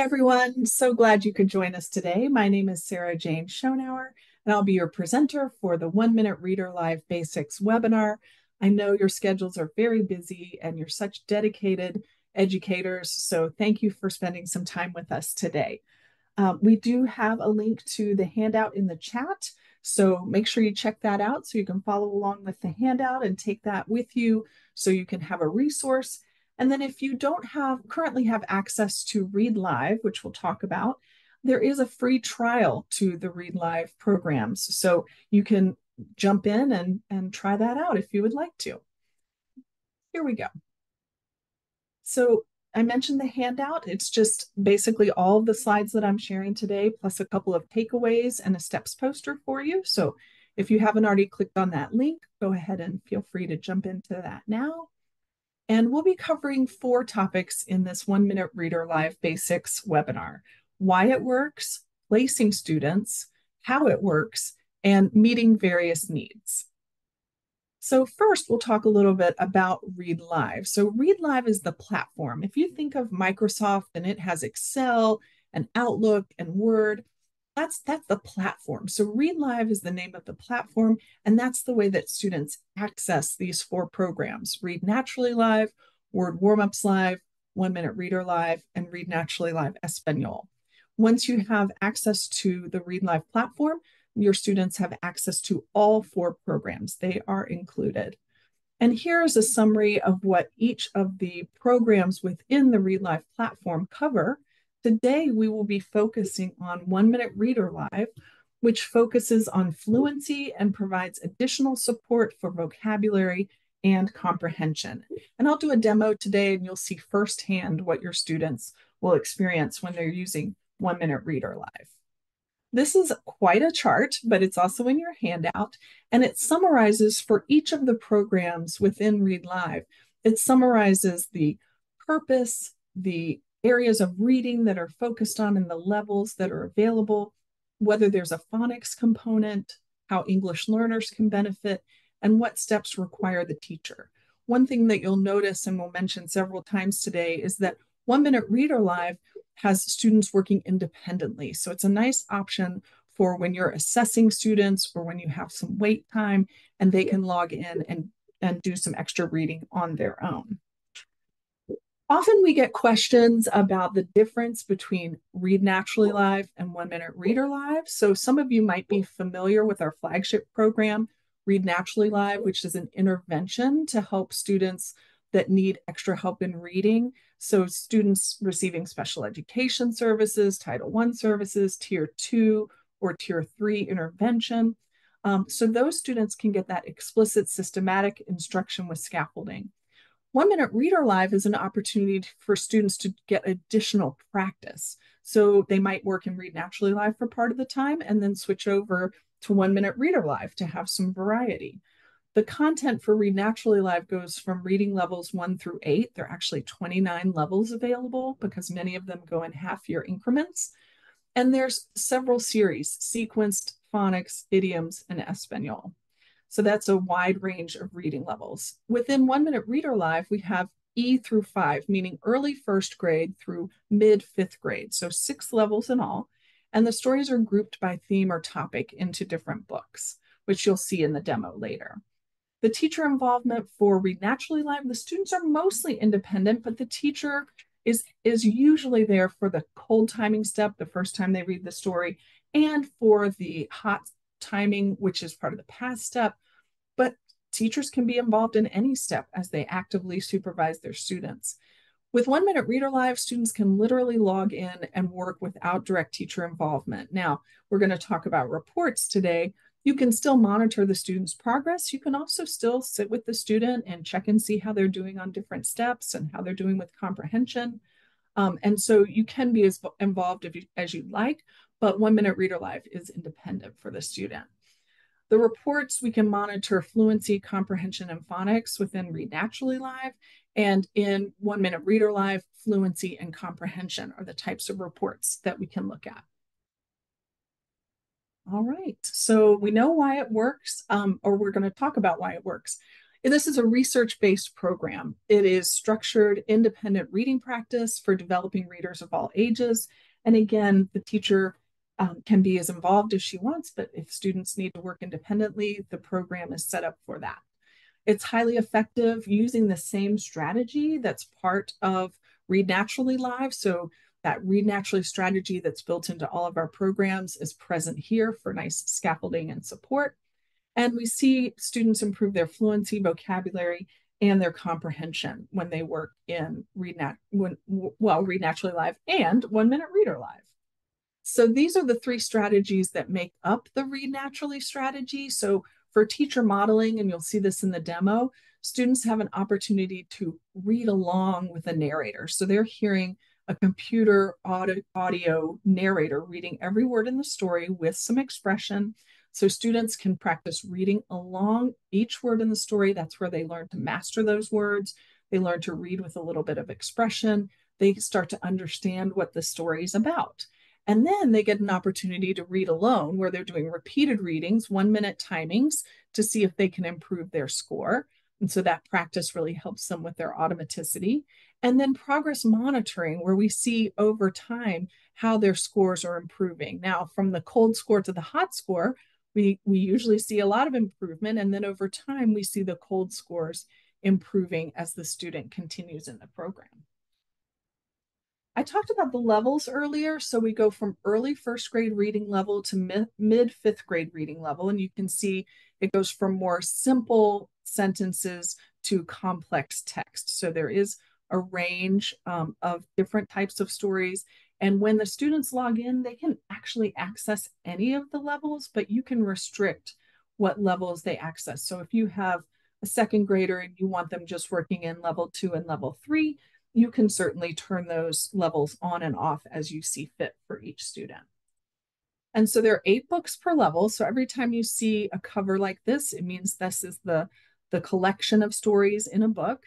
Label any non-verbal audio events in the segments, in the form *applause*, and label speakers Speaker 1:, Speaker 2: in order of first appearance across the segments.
Speaker 1: Everyone. So glad you could join us today. My name is Sarah Jane Schonauer, and I'll be your presenter for the One Minute Reader Live Basics webinar. I know your schedules are very busy and you're such dedicated educators, so thank you for spending some time with us today. Um, we do have a link to the handout in the chat, so make sure you check that out so you can follow along with the handout and take that with you so you can have a resource and then if you don't have currently have access to Read Live, which we'll talk about, there is a free trial to the Read Live programs. So you can jump in and, and try that out if you would like to. Here we go. So I mentioned the handout. It's just basically all the slides that I'm sharing today, plus a couple of takeaways and a steps poster for you. So if you haven't already clicked on that link, go ahead and feel free to jump into that now. And we'll be covering four topics in this One Minute Reader Live Basics webinar. Why it works, placing students, how it works, and meeting various needs. So first, we'll talk a little bit about Read Live. So Read Live is the platform. If you think of Microsoft and it has Excel and Outlook and Word, that's that's the platform. So Read Live is the name of the platform, and that's the way that students access these four programs: Read Naturally Live, Word Warmups Live, One Minute Reader Live, and Read Naturally Live Espanol. Once you have access to the Read Live platform, your students have access to all four programs. They are included. And here is a summary of what each of the programs within the Read Live platform cover Today, we will be focusing on One Minute Reader Live, which focuses on fluency and provides additional support for vocabulary and comprehension. And I'll do a demo today, and you'll see firsthand what your students will experience when they're using One Minute Reader Live. This is quite a chart, but it's also in your handout, and it summarizes for each of the programs within Read Live. It summarizes the purpose, the areas of reading that are focused on and the levels that are available, whether there's a phonics component, how English learners can benefit, and what steps require the teacher. One thing that you'll notice, and we'll mention several times today, is that One Minute Reader Live has students working independently. So it's a nice option for when you're assessing students or when you have some wait time and they can log in and, and do some extra reading on their own. Often we get questions about the difference between Read Naturally Live and One Minute Reader Live. So some of you might be familiar with our flagship program, Read Naturally Live, which is an intervention to help students that need extra help in reading. So students receiving special education services, Title I services, Tier 2 or Tier 3 intervention. Um, so those students can get that explicit systematic instruction with scaffolding. One Minute Reader Live is an opportunity for students to get additional practice. So they might work in Read Naturally Live for part of the time and then switch over to One Minute Reader Live to have some variety. The content for Read Naturally Live goes from reading levels one through eight. There are actually 29 levels available because many of them go in half year increments. And there's several series, sequenced, phonics, idioms, and Espanol. So that's a wide range of reading levels. Within One Minute Reader Live, we have E through five, meaning early first grade through mid fifth grade. So six levels in all. And the stories are grouped by theme or topic into different books, which you'll see in the demo later. The teacher involvement for Read Naturally Live, the students are mostly independent, but the teacher is, is usually there for the cold timing step, the first time they read the story, and for the hot timing, which is part of the pass step, but teachers can be involved in any step as they actively supervise their students. With One Minute Reader Live, students can literally log in and work without direct teacher involvement. Now, we're going to talk about reports today. You can still monitor the student's progress. You can also still sit with the student and check and see how they're doing on different steps and how they're doing with comprehension. Um, and so you can be as involved you, as you'd like, but One Minute Reader Live is independent for the student. The reports, we can monitor fluency, comprehension, and phonics within Read Naturally Live. And in One Minute Reader Live, fluency and comprehension are the types of reports that we can look at. All right, so we know why it works, um, or we're going to talk about why it works. this is a research-based program. It is structured independent reading practice for developing readers of all ages. And again, the teacher um, can be as involved as she wants, but if students need to work independently, the program is set up for that. It's highly effective using the same strategy that's part of Read Naturally Live. So that Read Naturally strategy that's built into all of our programs is present here for nice scaffolding and support. And we see students improve their fluency, vocabulary, and their comprehension when they work in Read Nat when well, Read Naturally Live and One Minute Reader Live. So these are the three strategies that make up the Read Naturally strategy. So for teacher modeling, and you'll see this in the demo, students have an opportunity to read along with a narrator. So they're hearing a computer audio, narrator reading every word in the story with some expression. So students can practice reading along each word in the story. That's where they learn to master those words. They learn to read with a little bit of expression. They start to understand what the story is about. And then they get an opportunity to read alone, where they're doing repeated readings, one minute timings to see if they can improve their score. And so that practice really helps them with their automaticity. And then progress monitoring, where we see over time how their scores are improving. Now, from the cold score to the hot score, we, we usually see a lot of improvement. And then over time, we see the cold scores improving as the student continues in the program. I talked about the levels earlier. So we go from early first grade reading level to mid, fifth grade reading level. And you can see it goes from more simple sentences to complex text. So there is a range um, of different types of stories. And when the students log in, they can actually access any of the levels, but you can restrict what levels they access. So if you have a second grader and you want them just working in level two and level three, you can certainly turn those levels on and off as you see fit for each student. And so there are eight books per level. So every time you see a cover like this, it means this is the, the collection of stories in a book.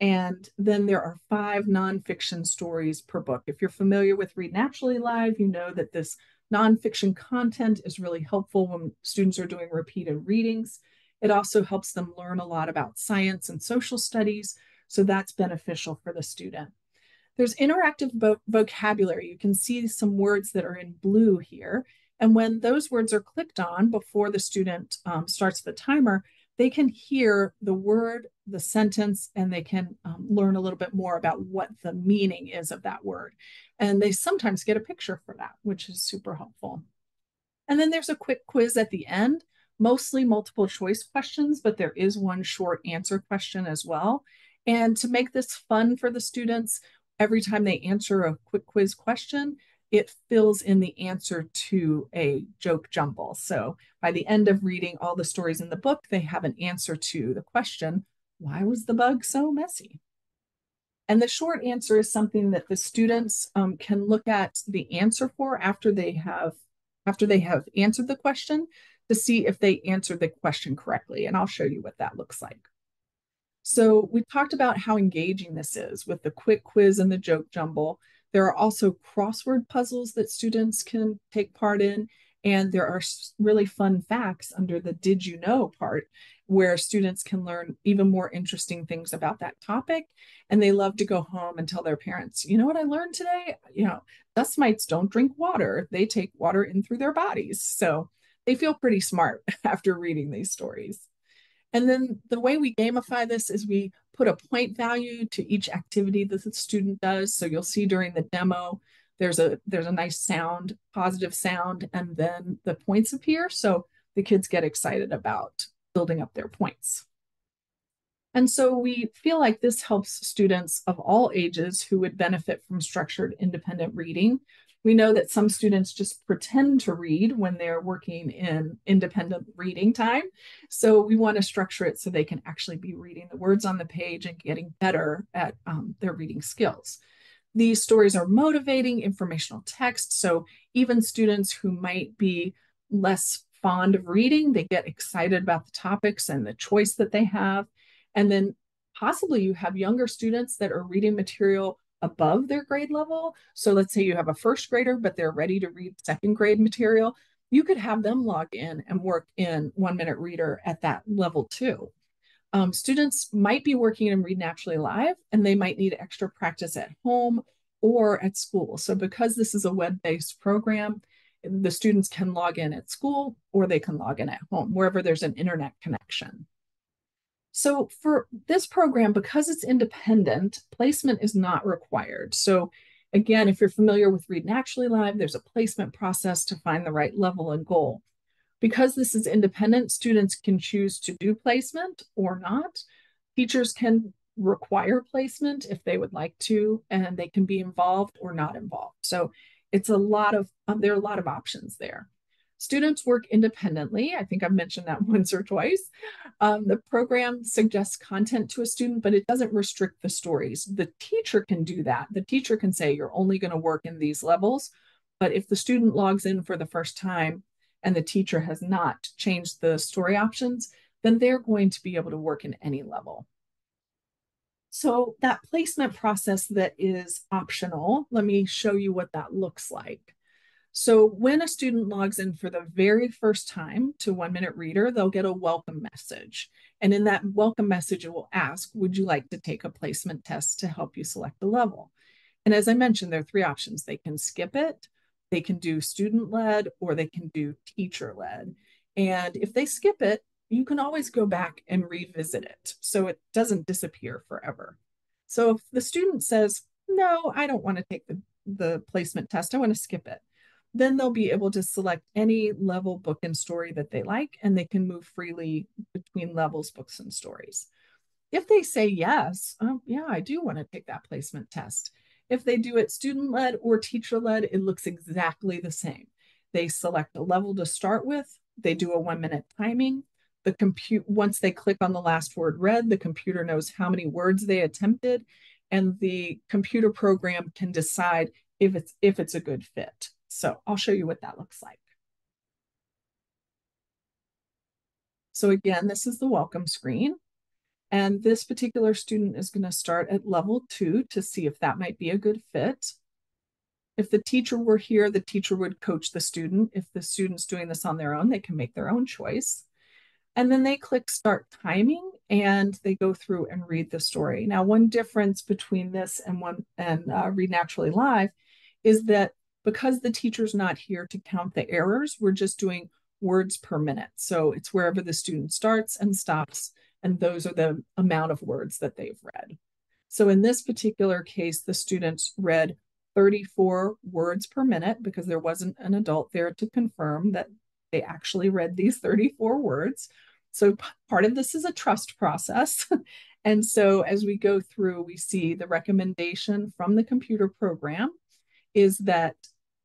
Speaker 1: And then there are five nonfiction stories per book. If you're familiar with Read Naturally Live, you know that this nonfiction content is really helpful when students are doing repeated readings. It also helps them learn a lot about science and social studies, so that's beneficial for the student. There's interactive vo vocabulary. You can see some words that are in blue here. And when those words are clicked on before the student um, starts the timer, they can hear the word, the sentence, and they can um, learn a little bit more about what the meaning is of that word. And they sometimes get a picture for that, which is super helpful. And then there's a quick quiz at the end, mostly multiple choice questions, but there is one short answer question as well. And to make this fun for the students, every time they answer a quick quiz question, it fills in the answer to a joke jumble. So by the end of reading all the stories in the book, they have an answer to the question, why was the bug so messy? And the short answer is something that the students um, can look at the answer for after they have after they have answered the question to see if they answered the question correctly. And I'll show you what that looks like. So we talked about how engaging this is with the quick quiz and the joke jumble. There are also crossword puzzles that students can take part in. And there are really fun facts under the Did You Know part where students can learn even more interesting things about that topic. And they love to go home and tell their parents, you know what I learned today? You know, dust mites don't drink water, they take water in through their bodies. So they feel pretty smart *laughs* after reading these stories. And then the way we gamify this is we put a point value to each activity that the student does. So you'll see during the demo, there's a there's a nice sound, positive sound, and then the points appear. So the kids get excited about building up their points. And so we feel like this helps students of all ages who would benefit from structured independent reading we know that some students just pretend to read when they're working in independent reading time. So we want to structure it so they can actually be reading the words on the page and getting better at um, their reading skills. These stories are motivating informational text. So even students who might be less fond of reading, they get excited about the topics and the choice that they have. And then possibly you have younger students that are reading material above their grade level. So let's say you have a first grader, but they're ready to read second grade material. You could have them log in and work in one minute reader at that level too. Um, students might be working in Read Naturally Live and they might need extra practice at home or at school. So because this is a web-based program, the students can log in at school or they can log in at home, wherever there's an internet connection. So for this program, because it's independent, placement is not required. So again, if you're familiar with Read Naturally Live, there's a placement process to find the right level and goal. Because this is independent, students can choose to do placement or not. Teachers can require placement if they would like to, and they can be involved or not involved. So it's a lot of, there are a lot of options there. Students work independently. I think I've mentioned that *laughs* once or twice. Um, the program suggests content to a student, but it doesn't restrict the stories. The teacher can do that. The teacher can say, you're only going to work in these levels. But if the student logs in for the first time and the teacher has not changed the story options, then they're going to be able to work in any level. So that placement process that is optional, let me show you what that looks like. So when a student logs in for the very first time to One Minute Reader, they'll get a welcome message. And in that welcome message, it will ask, would you like to take a placement test to help you select the level? And as I mentioned, there are three options. They can skip it, they can do student-led, or they can do teacher-led. And if they skip it, you can always go back and revisit it so it doesn't disappear forever. So if the student says, no, I don't want to take the, the placement test, I want to skip it, then they'll be able to select any level book and story that they like, and they can move freely between levels, books, and stories. If they say yes, oh, yeah, I do want to take that placement test. If they do it student led or teacher led, it looks exactly the same. They select a level to start with, they do a one minute timing, the compute once they click on the last word read, the computer knows how many words they attempted, and the computer program can decide if it's if it's a good fit. So I'll show you what that looks like. So again, this is the welcome screen. And this particular student is going to start at level two to see if that might be a good fit. If the teacher were here, the teacher would coach the student. If the student's doing this on their own, they can make their own choice. And then they click start timing and they go through and read the story. Now, one difference between this and one and uh, Read Naturally Live is that because the teacher's not here to count the errors, we're just doing words per minute. So it's wherever the student starts and stops, and those are the amount of words that they've read. So in this particular case, the students read 34 words per minute because there wasn't an adult there to confirm that they actually read these 34 words. So part of this is a trust process. *laughs* and so as we go through, we see the recommendation from the computer program is that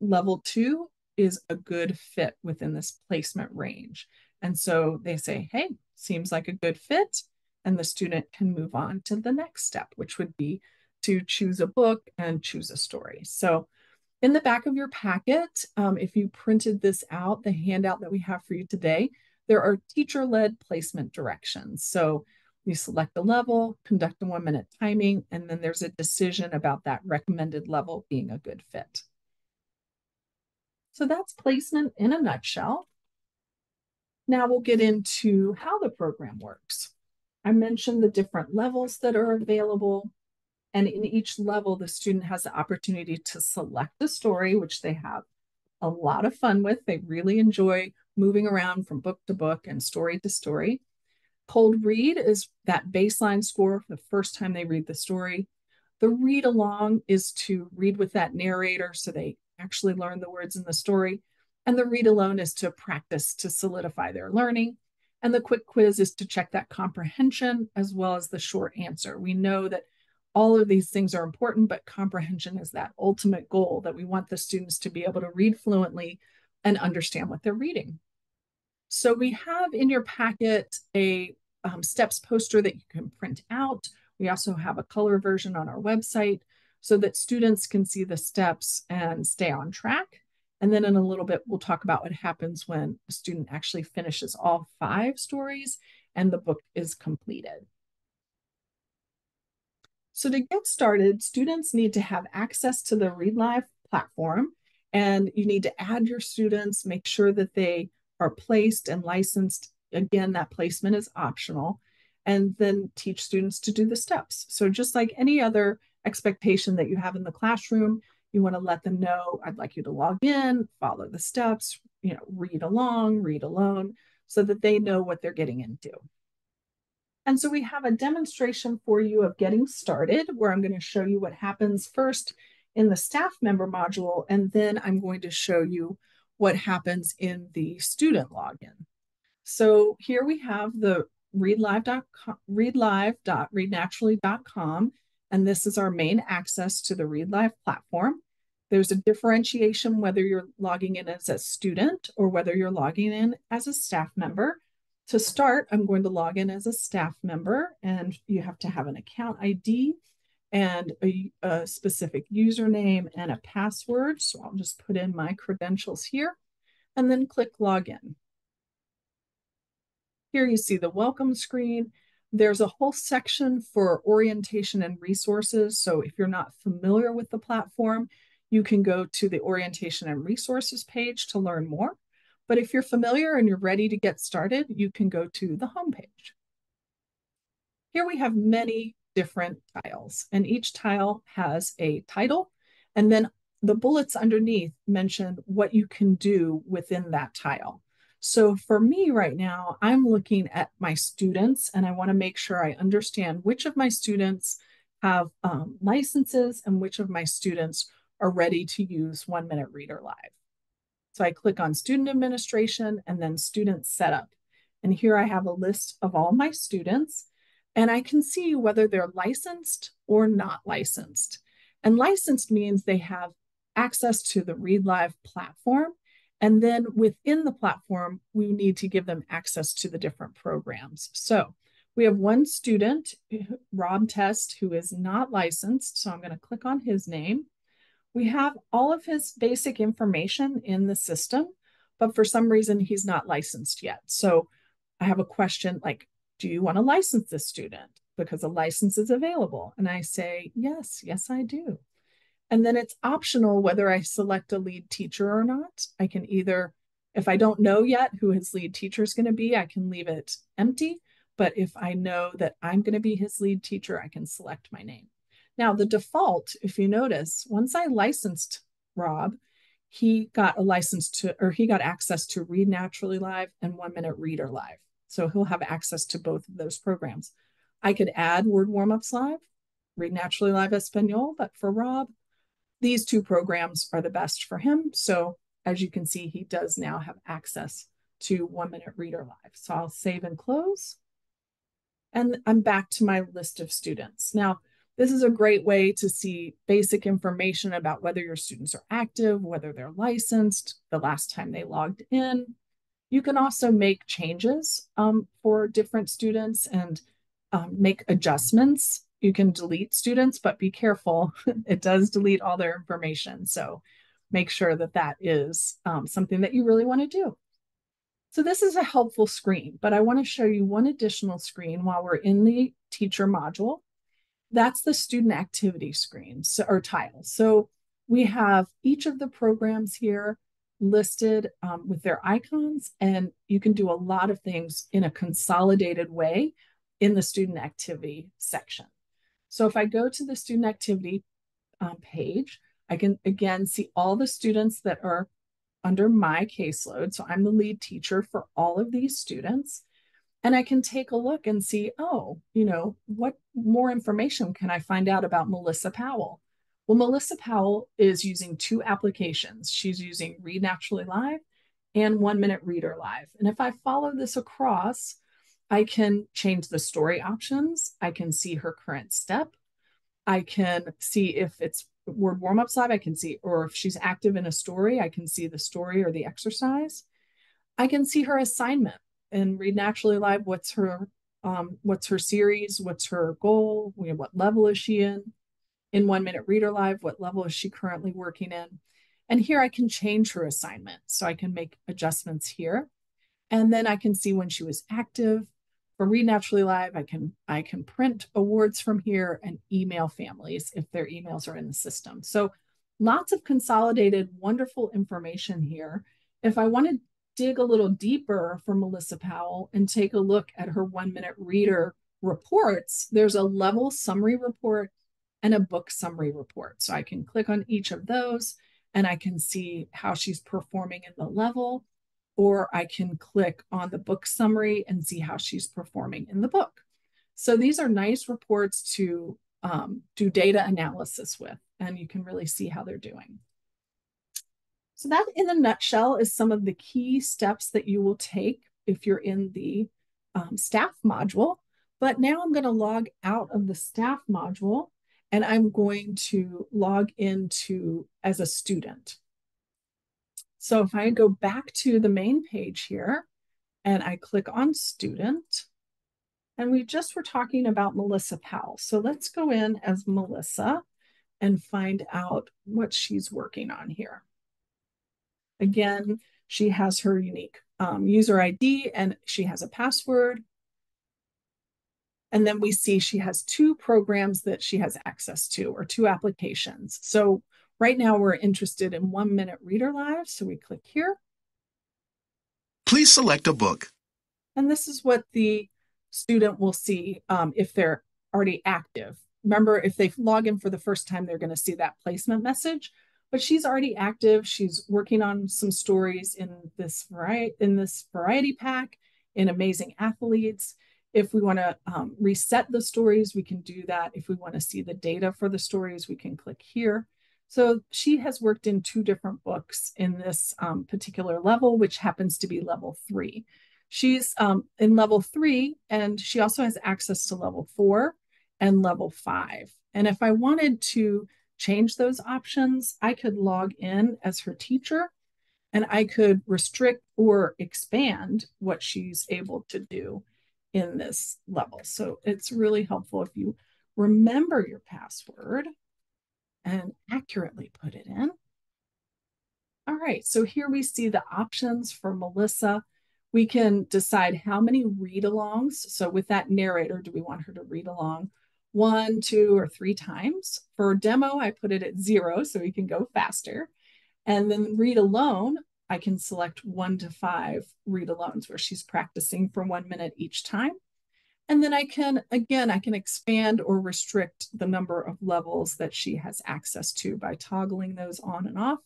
Speaker 1: level two is a good fit within this placement range. And so they say, hey, seems like a good fit. And the student can move on to the next step, which would be to choose a book and choose a story. So in the back of your packet, um, if you printed this out, the handout that we have for you today, there are teacher-led placement directions. So you select a level, conduct a one minute timing, and then there's a decision about that recommended level being a good fit. So that's placement in a nutshell. Now we'll get into how the program works. I mentioned the different levels that are available. And in each level, the student has the opportunity to select a story, which they have a lot of fun with. They really enjoy moving around from book to book and story to story. Cold read is that baseline score the first time they read the story. The read along is to read with that narrator so they actually learn the words in the story. And the read alone is to practice to solidify their learning. And the quick quiz is to check that comprehension as well as the short answer. We know that all of these things are important, but comprehension is that ultimate goal that we want the students to be able to read fluently and understand what they're reading. So we have in your packet a um, steps poster that you can print out. We also have a color version on our website so that students can see the steps and stay on track. And then in a little bit, we'll talk about what happens when a student actually finishes all five stories and the book is completed. So to get started, students need to have access to the Read Live platform and you need to add your students, make sure that they are placed and licensed. Again, that placement is optional. and then teach students to do the steps. So just like any other expectation that you have in the classroom, you want to let them know, I'd like you to log in, follow the steps, you know, read along, read alone, so that they know what they're getting into. And so we have a demonstration for you of getting started where I'm going to show you what happens first in the staff member module, and then I'm going to show you what happens in the student login. So here we have the readlive.com, readlive.readnaturally.com, and this is our main access to the Read ReadLive platform. There's a differentiation whether you're logging in as a student or whether you're logging in as a staff member. To start, I'm going to log in as a staff member, and you have to have an account ID and a, a, specific username and a password. So I'll just put in my credentials here and then click login. Here you see the welcome screen. There's a whole section for orientation and resources. So if you're not familiar with the platform, you can go to the orientation and resources page to learn more. But if you're familiar and you're ready to get started, you can go to the homepage. Here we have many different tiles, and each tile has a title, and then the bullets underneath mention what you can do within that tile. So for me right now, I'm looking at my students and I want to make sure I understand which of my students have um, licenses and which of my students are ready to use One Minute Reader Live. So I click on Student Administration and then Student Setup. And here I have a list of all my students and I can see whether they're licensed or not licensed. And licensed means they have access to the Read Live platform. And then within the platform, we need to give them access to the different programs. So we have one student, Rob Test, who is not licensed. So I'm going to click on his name. We have all of his basic information in the system, but for some reason, he's not licensed yet. So I have a question like, do you want to license this student? Because a license is available. And I say, yes, yes, I do. And then it's optional whether I select a lead teacher or not. I can either, if I don't know yet who his lead teacher is going to be, I can leave it empty. But if I know that I'm going to be his lead teacher, I can select my name. Now, the default, if you notice, once I licensed Rob, he got a license to, or he got access to Read Naturally Live and One Minute Reader Live. So he'll have access to both of those programs. I could add Word Warmups Live, Read Naturally Live Espanol, but for Rob, these two programs are the best for him. So as you can see, he does now have access to One Minute Reader Live. So I'll save and close. And I'm back to my list of students. Now, this is a great way to see basic information about whether your students are active, whether they're licensed, the last time they logged in, you can also make changes um, for different students and um, make adjustments. You can delete students, but be careful. *laughs* it does delete all their information. So make sure that that is um, something that you really want to do. So this is a helpful screen, but I want to show you one additional screen while we're in the teacher module. That's the student activity screen so, or tile. So we have each of the programs here listed um, with their icons, and you can do a lot of things in a consolidated way in the student activity section. So if I go to the student activity um, page, I can again see all the students that are under my caseload. So I'm the lead teacher for all of these students. And I can take a look and see, oh, you know, what more information can I find out about Melissa Powell? Well, Melissa Powell is using two applications. She's using Read Naturally Live and One Minute Reader Live. And if I follow this across, I can change the story options. I can see her current step. I can see if it's word warm up live, I can see, or if she's active in a story, I can see the story or the exercise. I can see her assignment and read naturally live. What's her um, what's her series? What's her goal? What level is she in? in One Minute Reader Live, what level is she currently working in? And here I can change her assignment. So I can make adjustments here. And then I can see when she was active. For Read Naturally Live, I can I can print awards from here and email families if their emails are in the system. So lots of consolidated, wonderful information here. If I want to dig a little deeper for Melissa Powell and take a look at her one minute reader reports, there's a level summary report and a book summary report. So I can click on each of those and I can see how she's performing in the level, or I can click on the book summary and see how she's performing in the book. So these are nice reports to um, do data analysis with, and you can really see how they're doing. So that in a nutshell is some of the key steps that you will take if you're in the um, staff module. But now I'm going to log out of the staff module and I'm going to log into as a student. So if I go back to the main page here and I click on student, and we just were talking about Melissa Powell. So let's go in as Melissa and find out what she's working on here. Again, she has her unique um, user ID and she has a password. And then we see she has two programs that she has access to or two applications. So right now we're interested in one minute reader live. So we click here.
Speaker 2: Please select a book.
Speaker 1: And this is what the student will see um, if they're already active. Remember, if they log in for the first time, they're going to see that placement message. But she's already active. She's working on some stories in this variety in this variety pack in Amazing Athletes. If we want to um, reset the stories, we can do that. If we want to see the data for the stories, we can click here. So she has worked in two different books in this um, particular level, which happens to be level three. She's um, in level three, and she also has access to level four and level five. And if I wanted to change those options, I could log in as her teacher and I could restrict or expand what she's able to do in this level. So it's really helpful if you remember your password and accurately put it in. All right, so here we see the options for Melissa we can decide how many read alongs. So, with that narrator, do we want her to read along one, two, or three times? For demo, I put it at zero so we can go faster. And then read alone, I can select one to five read alones where she's practicing for one minute each time. And then I can, again, I can expand or restrict the number of levels that she has access to by toggling those on and off.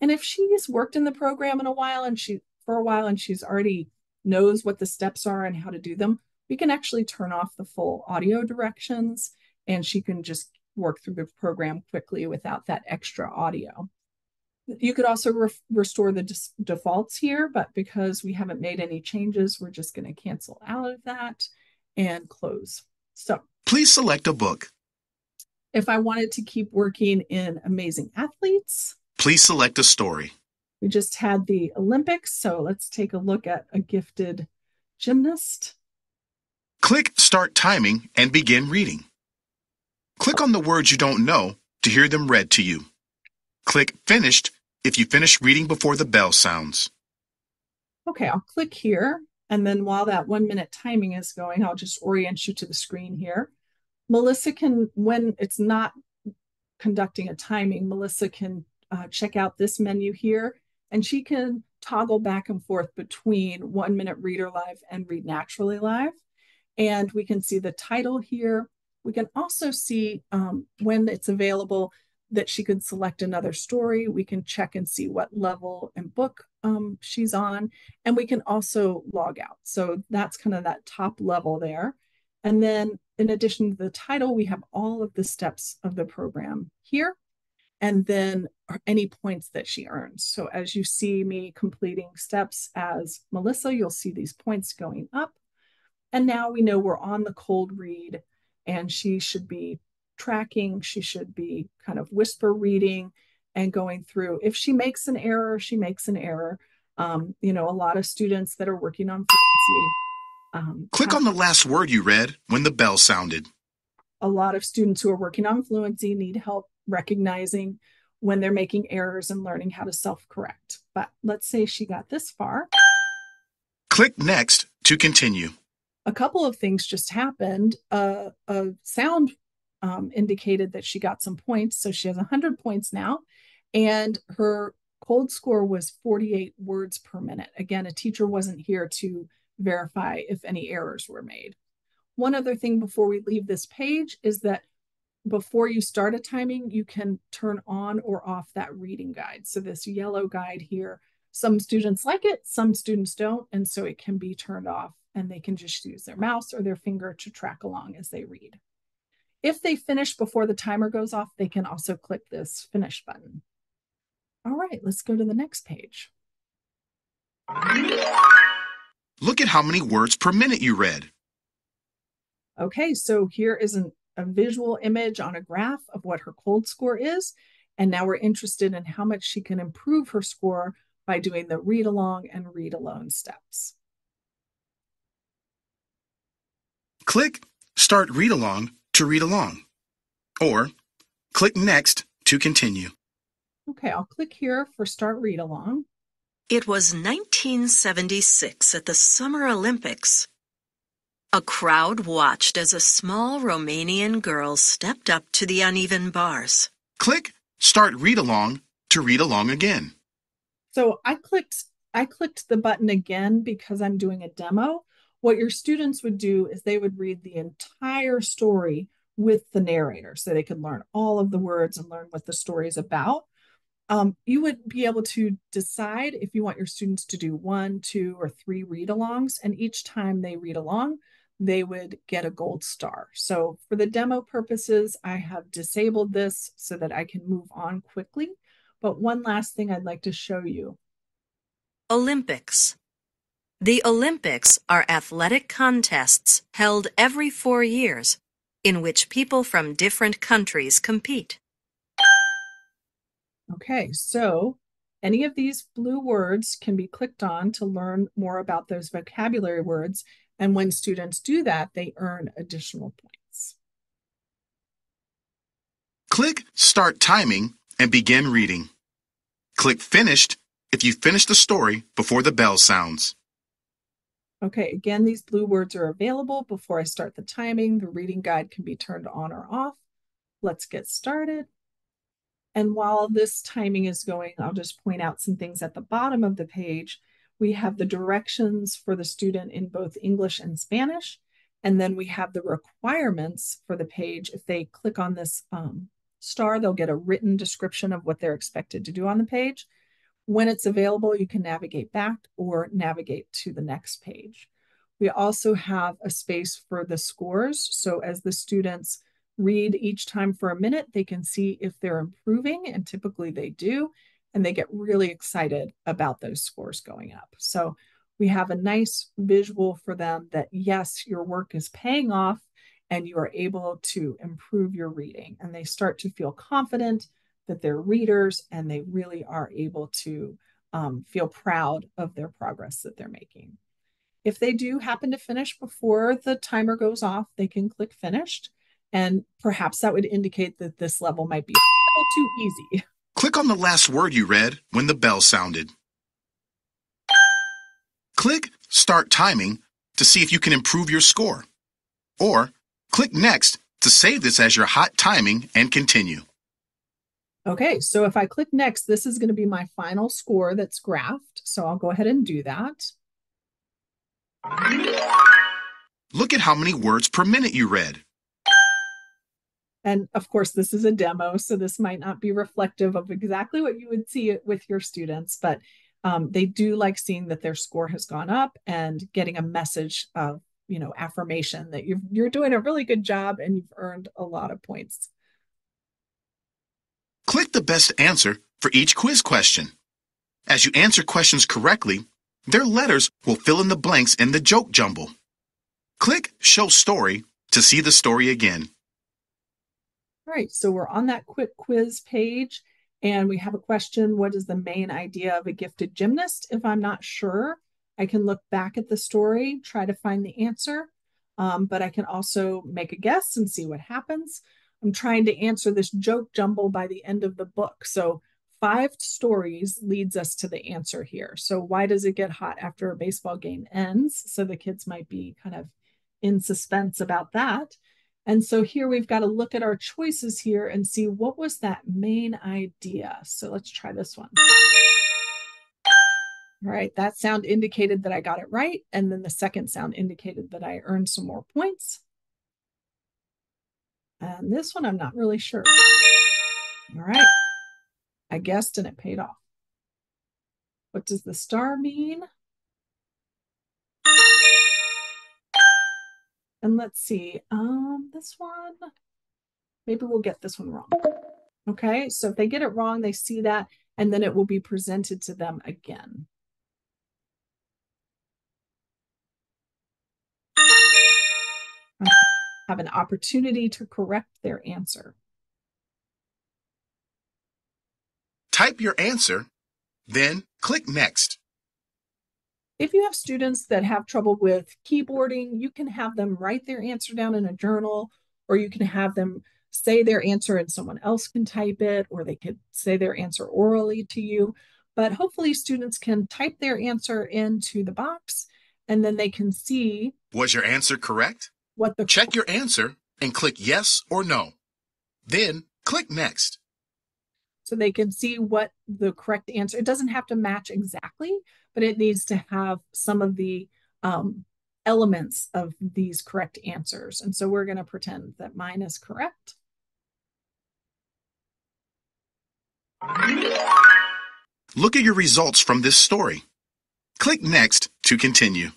Speaker 1: And if she's worked in the program in a while and she for a while and she's already knows what the steps are and how to do them, we can actually turn off the full audio directions and she can just work through the program quickly without that extra audio. You could also re restore the defaults here, but because we haven't made any changes, we're just going to cancel out of that and close. So
Speaker 2: please select a book.
Speaker 1: If I wanted to keep working in Amazing Athletes,
Speaker 2: please select a story.
Speaker 1: We just had the Olympics, so let's take a look at a gifted gymnast.
Speaker 2: Click Start Timing and begin reading. Click on the words you don't know to hear them read to you. Click Finished if you finish reading before the bell sounds.
Speaker 1: Okay, I'll click here. And then while that one minute timing is going, I'll just orient you to the screen here. Melissa can, when it's not conducting a timing, Melissa can uh, check out this menu here and she can toggle back and forth between one minute reader live and read naturally live. And we can see the title here. We can also see um, when it's available that she could select another story. We can check and see what level and book um, she's on. And we can also log out. So that's kind of that top level there. And then in addition to the title, we have all of the steps of the program here and then any points that she earns. So as you see me completing steps as Melissa, you'll see these points going up. And now we know we're on the cold read and she should be tracking, she should be kind of whisper reading and going through. If she makes an error, she makes an error. Um, you know, a lot of students that are working on fluency.
Speaker 2: Um, Click on the last word you read when the bell sounded.
Speaker 1: A lot of students who are working on fluency need help recognizing when they're making errors and learning how to self correct. But let's say she got this far.
Speaker 2: Click Next to continue.
Speaker 1: A couple of things just happened. Uh, a sound um, indicated that she got some points. So she has 100 points now. And her cold score was 48 words per minute. Again, a teacher wasn't here to verify if any errors were made. One other thing before we leave this page is that before you start a timing, you can turn on or off that reading guide. So this yellow guide here, some students like it, some students don't, and so it can be turned off and they can just use their mouse or their finger to track along as they read. If they finish before the timer goes off, they can also click this finish button. All right, let's go to the next page.
Speaker 2: Look at how many words per minute you read.
Speaker 1: Okay, so here is an, a visual image on a graph of what her cold score is. And now we're interested in how much she can improve her score by doing the read along and read alone steps.
Speaker 2: Click Start Read Along to read along, or click Next to continue.
Speaker 1: Okay, I'll click here for Start Read Along.
Speaker 3: It was 1976 at the Summer Olympics. A crowd watched as a small Romanian girl stepped up to the uneven bars.
Speaker 2: Click Start Read Along to read along again.
Speaker 1: So I clicked I clicked the button again because I'm doing a demo what your students would do is they would read the entire story with the narrator so they could learn all of the words and learn what the story is about. Um, you would be able to decide if you want your students to do one, two, or three read alongs. And each time they read along, they would get a gold star. So for the demo purposes, I have disabled this so that I can move on quickly. But one last thing I'd like to show you.
Speaker 3: Olympics. The Olympics are athletic contests held every four years in which people from different countries compete.
Speaker 1: Okay, so any of these blue words can be clicked on to learn more about those vocabulary words. And when students do that, they earn additional points.
Speaker 2: Click Start Timing and begin reading. Click Finished if you finish the story before the bell sounds.
Speaker 1: Okay, again, these blue words are available before I start the timing. The reading guide can be turned on or off. Let's get started. And while this timing is going, I'll just point out some things at the bottom of the page. We have the directions for the student in both English and Spanish. And then we have the requirements for the page. If they click on this um, star, they'll get a written description of what they're expected to do on the page. When it's available, you can navigate back or navigate to the next page. We also have a space for the scores. So as the students read each time for a minute, they can see if they're improving, and typically they do, and they get really excited about those scores going up. So we have a nice visual for them that yes, your work is paying off and you are able to improve your reading. And they start to feel confident that they're readers and they really are able to um, feel proud of their progress that they're making. If they do happen to finish before the timer goes off, they can click finished. And perhaps that would indicate that this level might be *laughs* too easy.
Speaker 2: Click on the last word you read when the bell sounded. Click Start Timing to see if you can improve your score. Or click Next to save this as your hot timing and continue.
Speaker 1: Okay, so if I click next, this is going to be my final score that's graphed. So I'll go ahead and do that.
Speaker 2: Look at how many words per minute you read.
Speaker 1: And of course, this is a demo, so this might not be reflective of exactly what you would see with your students, but um, they do like seeing that their score has gone up and getting a message of, you know, affirmation that you're, you're doing a really good job and you've earned a lot of points.
Speaker 2: Click the best answer for each quiz question. As you answer questions correctly, their letters will fill in the blanks in the joke jumble. Click Show Story to see the story again.
Speaker 1: All right, so we're on that quick quiz page and we have a question What is the main idea of a gifted gymnast? If I'm not sure, I can look back at the story, try to find the answer, um, but I can also make a guess and see what happens. I'm trying to answer this joke jumble by the end of the book. So five stories leads us to the answer here. So why does it get hot after a baseball game ends? So the kids might be kind of in suspense about that. And so here we've got to look at our choices here and see what was that main idea. So let's try this one. All right, that sound indicated that I got it right. And then the second sound indicated that I earned some more points. And this one, I'm not really sure. All right. I guessed and it paid off. What does the star mean? And let's see, um, this one, maybe we'll get this one wrong. Okay, so if they get it wrong, they see that, and then it will be presented to them again. Have an opportunity to correct their answer.
Speaker 2: Type your answer, then click Next.
Speaker 1: If you have students that have trouble with keyboarding, you can have them write their answer down in a journal, or you can have them say their answer and someone else can type it, or they could say their answer orally to you. But hopefully, students can type their answer into the box and then they can see.
Speaker 2: Was your answer correct?
Speaker 1: What the
Speaker 2: Check your answer and click yes or no. Then click next.
Speaker 1: So they can see what the correct answer. It doesn't have to match exactly, but it needs to have some of the um, elements of these correct answers. And so we're going to pretend that mine is correct.
Speaker 2: Look at your results from this story. Click Next to continue.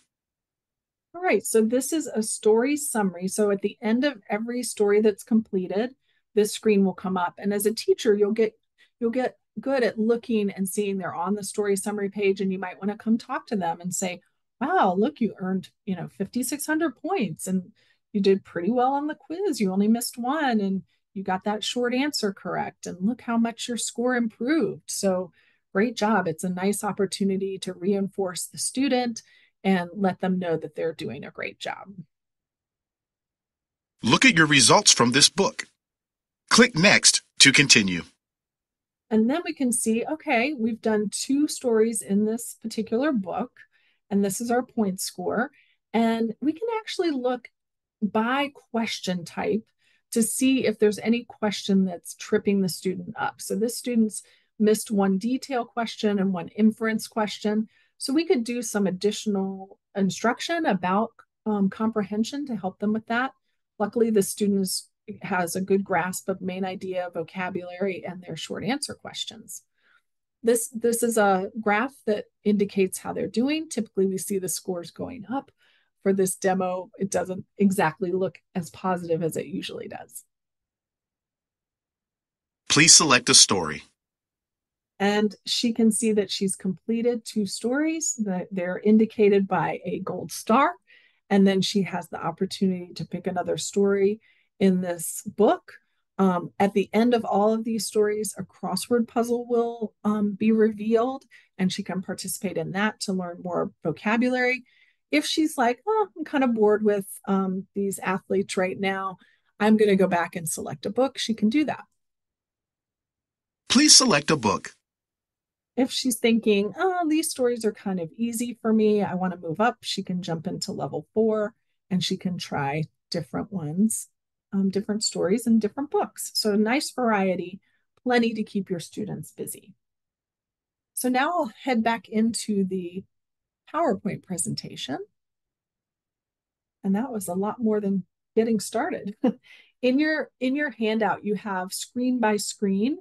Speaker 1: All right, so this is a story summary. So at the end of every story that's completed, this screen will come up. And as a teacher, you'll get you'll get good at looking and seeing they're on the story summary page and you might want to come talk to them and say, "Wow, look, you earned, you know, 5600 points and you did pretty well on the quiz. You only missed one and you got that short answer correct and look how much your score improved." So great job. It's a nice opportunity to reinforce the student and let them know that they're doing a great job.
Speaker 2: Look at your results from this book. Click Next to continue.
Speaker 1: And then we can see, okay, we've done two stories in this particular book, and this is our point score. And we can actually look by question type to see if there's any question that's tripping the student up. So this student's missed one detail question and one inference question. So we could do some additional instruction about um, comprehension to help them with that. Luckily, the student has a good grasp of main idea, vocabulary, and their short answer questions. This, this is a graph that indicates how they're doing. Typically, we see the scores going up. For this demo, it doesn't exactly look as positive as it usually does.
Speaker 2: Please select a story.
Speaker 1: And she can see that she's completed two stories that they're indicated by a gold star. And then she has the opportunity to pick another story in this book. Um, at the end of all of these stories, a crossword puzzle will um, be revealed, and she can participate in that to learn more vocabulary. If she's like, oh, I'm kind of bored with um, these athletes right now, I'm going to go back and select a book, she can do that.
Speaker 2: Please select a book.
Speaker 1: If she's thinking, oh, these stories are kind of easy for me, I want to move up, she can jump into level four and she can try different ones, um, different stories and different books. So, a nice variety, plenty to keep your students busy. So, now I'll head back into the PowerPoint presentation. And that was a lot more than getting started. *laughs* in your in your handout, you have screen by screen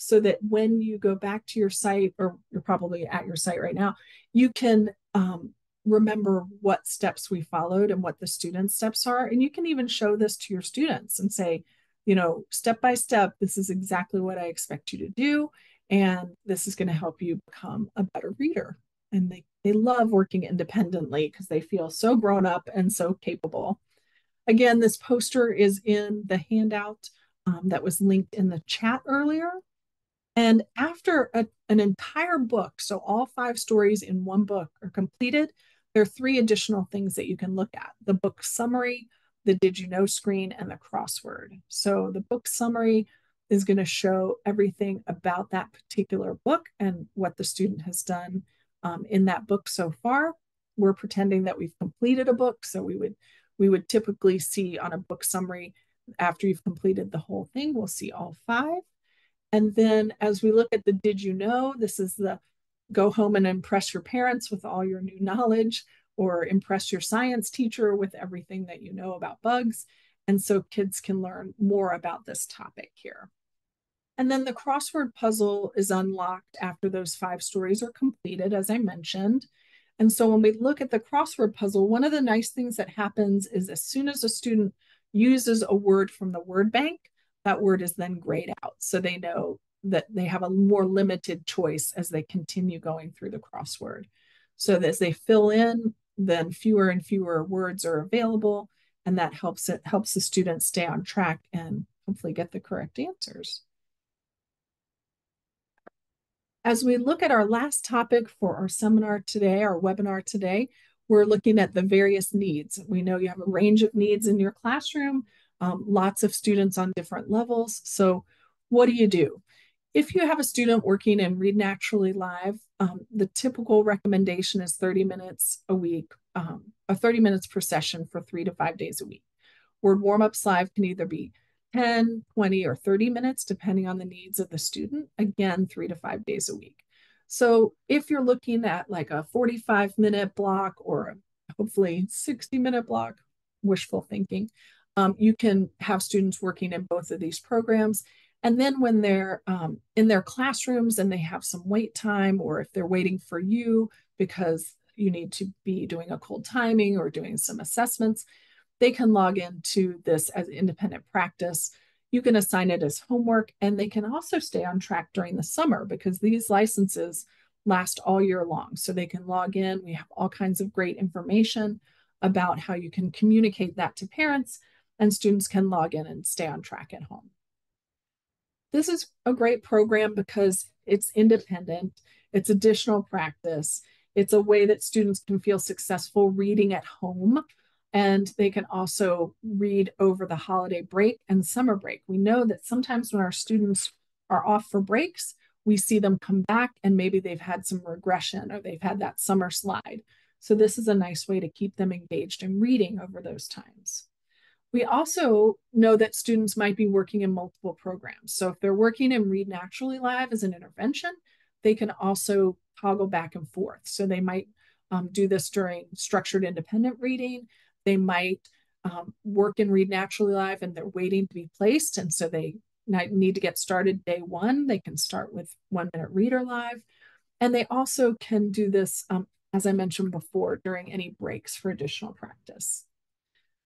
Speaker 1: so that when you go back to your site, or you're probably at your site right now, you can um, remember what steps we followed and what the student steps are. And you can even show this to your students and say, you know, step by step, this is exactly what I expect you to do. And this is going to help you become a better reader. And they, they love working independently because they feel so grown up and so capable. Again, this poster is in the handout um, that was linked in the chat earlier. And after a, an entire book, so all five stories in one book are completed, there are three additional things that you can look at the book summary, the Did You Know screen, and the crossword. So the book summary is going to show everything about that particular book and what the student has done um, in that book so far. We're pretending that we've completed a book, so we would we would typically see on a book summary after you've completed the whole thing, we'll see all five. And then as we look at the did you know, this is the go home and impress your parents with all your new knowledge or impress your science teacher with everything that you know about bugs. And so kids can learn more about this topic here. And then the crossword puzzle is unlocked after those five stories are completed, as I mentioned. And so when we look at the crossword puzzle, one of the nice things that happens is as soon as a student uses a word from the word bank, that word is then grayed out. So they know that they have a more limited choice as they continue going through the crossword. So as they fill in, then fewer and fewer words are available, and that helps it helps the students stay on track and hopefully get the correct answers. As we look at our last topic for our seminar today, our webinar today, we're looking at the various needs. We know you have a range of needs in your classroom, um, lots of students on different levels. So what do you do? If you have a student working in Read Naturally Live, um, the typical recommendation is 30 minutes a week, um, or 30 minutes per session for three to five days a week. Word warm-ups live can either be 10, 20, or 30 minutes, depending on the needs of the student. Again, three to five days a week. So if you're looking at like a 45 minute block or hopefully 60 minute block, wishful thinking, um, you can have students working in both of these programs. And then when they're um, in their classrooms and they have some wait time, or if they're waiting for you because you need to be doing a cold timing or doing some assessments, they can log into this as independent practice. You can assign it as homework, and they can also stay on track during the summer because these licenses last all year long. So they can log in. We have all kinds of great information about how you can communicate that to parents, and students can log in and stay on track at home. This is a great program because it's independent, it's additional practice, it's a way that students can feel successful reading at home and they can also read over the holiday break and summer break. We know that sometimes when our students are off for breaks, we see them come back and maybe they've had some regression or they've had that summer slide. So this is a nice way to keep them engaged in reading over those times. We also know that students might be working in multiple programs. So if they're working in Read Naturally Live as an intervention, they can also toggle back and forth. So they might um, do this during structured independent reading. They might um, work and read naturally live and they're waiting to be placed. And so they need to get started day one. They can start with one minute reader live. And they also can do this, um, as I mentioned before, during any breaks for additional practice.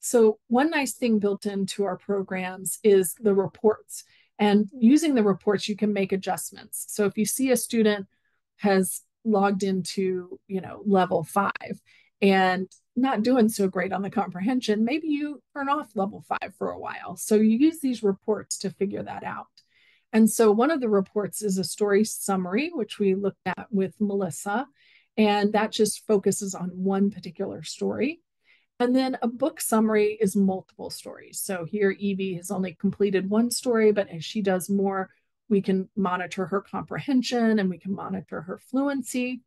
Speaker 1: So one nice thing built into our programs is the reports. And using the reports, you can make adjustments. So if you see a student has logged into, you know, level five and not doing so great on the comprehension, maybe you turn off level five for a while. So you use these reports to figure that out. And so one of the reports is a story summary, which we looked at with Melissa, and that just focuses on one particular story. And then a book summary is multiple stories. So here Evie has only completed one story, but as she does more, we can monitor her comprehension and we can monitor her fluency.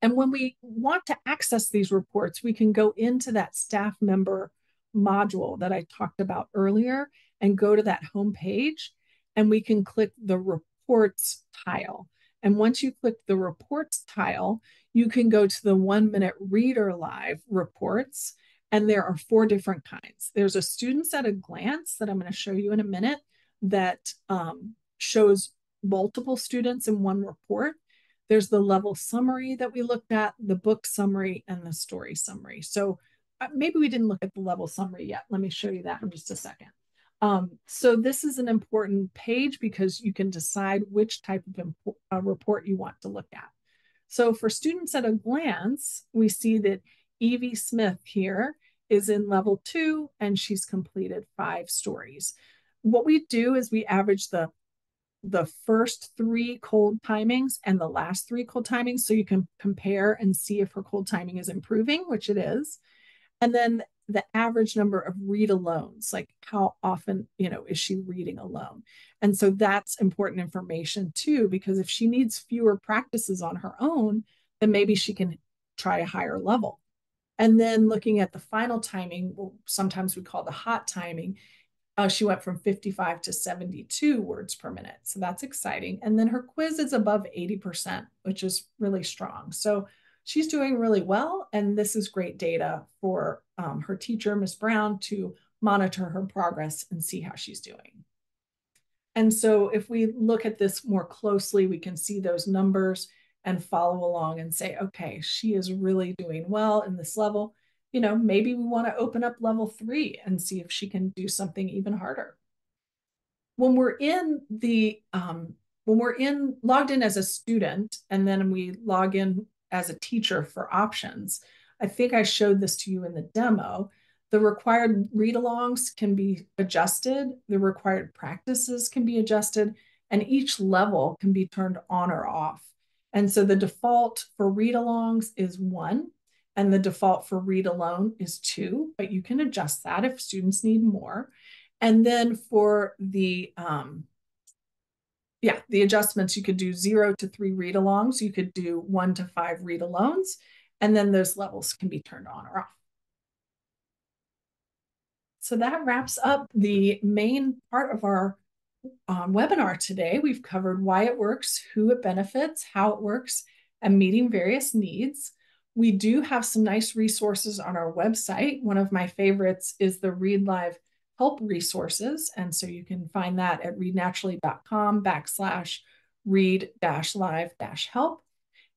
Speaker 1: And when we want to access these reports, we can go into that staff member module that I talked about earlier and go to that home page and we can click the reports tile. And once you click the reports tile, you can go to the one minute reader live reports. And there are four different kinds. There's a students at a glance that I'm going to show you in a minute that um, shows multiple students in one report. There's the level summary that we looked at, the book summary, and the story summary. So uh, maybe we didn't look at the level summary yet. Let me show you that in just a second. Um, so this is an important page because you can decide which type of uh, report you want to look at. So for students at a glance, we see that Evie Smith here is in level two and she's completed five stories. What we do is we average the the first three cold timings and the last three cold timings so you can compare and see if her cold timing is improving, which it is. And then the average number of read alones, like how often, you know, is she reading alone? And so that's important information too, because if she needs fewer practices on her own, then maybe she can try a higher level. And then looking at the final timing, well, sometimes we call the hot timing, uh, she went from 55 to 72 words per minute. So that's exciting. And then her quiz is above 80%, which is really strong. So she's doing really well. And this is great data for um, her teacher, Ms. Brown, to monitor her progress and see how she's doing. And so if we look at this more closely, we can see those numbers and follow along and say, okay, she is really doing well in this level. You know, maybe we want to open up level three and see if she can do something even harder. When we're in the, um, when we're in logged in as a student and then we log in as a teacher for options, I think I showed this to you in the demo. The required read alongs can be adjusted, the required practices can be adjusted, and each level can be turned on or off. And so the default for read alongs is one, and the default for read alone is two, but you can adjust that if students need more. And then for the, um, yeah, the adjustments, you could do zero to three read alongs, you could do one to five read alones, and then those levels can be turned on or off. So that wraps up the main part of our um, webinar today, we've covered why it works, who it benefits, how it works, and meeting various needs. We do have some nice resources on our website. One of my favorites is the Read Live help resources. And so you can find that at readnaturally.com backslash read dash live dash help.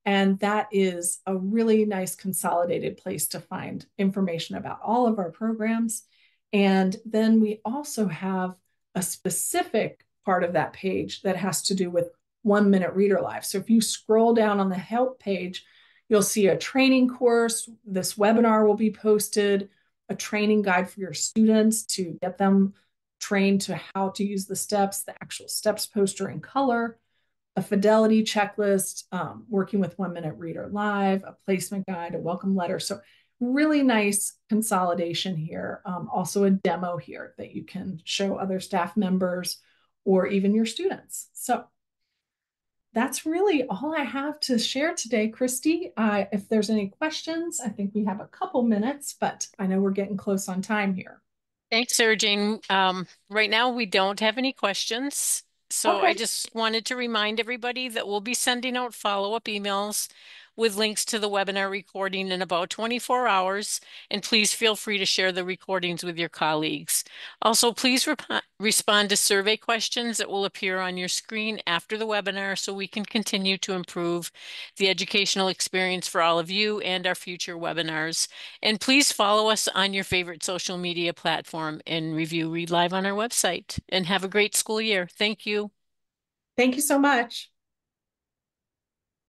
Speaker 1: And that is a really nice consolidated place to find information about all of our programs. And then we also have a specific part of that page that has to do with one minute reader live. So if you scroll down on the help page, you'll see a training course. This webinar will be posted, a training guide for your students to get them trained to how to use the steps, the actual steps poster in color, a fidelity checklist, um, working with One Minute Reader Live, a placement guide, a welcome letter. So really nice consolidation here. Um, also a demo here that you can show other staff members or even your students. So that's really all I have to share today, Christy. Uh, if there's any questions, I think we have a couple minutes, but I know we're getting close on time here.
Speaker 4: Thanks, Sarah Jane. Um, right now, we don't have any questions. So okay. I just wanted to remind everybody that we'll be sending out follow-up emails with links to the webinar recording in about 24 hours, and please feel free to share the recordings with your colleagues. Also, please respond to survey questions that will appear on your screen after the webinar so we can continue to improve the educational experience for all of you and our future webinars. And please follow us on your favorite social media platform and review Read Live on our website. And have a great school year. Thank you.
Speaker 1: Thank you so much.